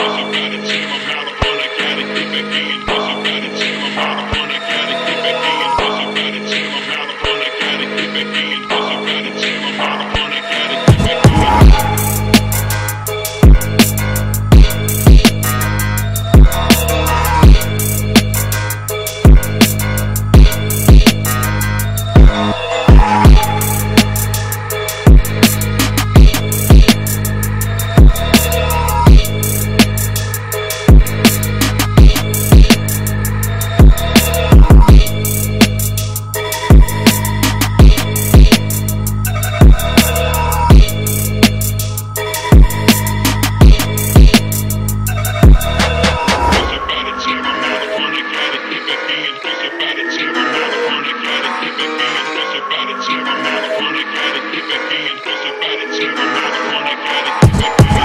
It's a matter of time I'm out of all I gotta give again. Keep it, tell me now, I wanna get it. keep it can't, cause about it, tell me now, I wanna get it.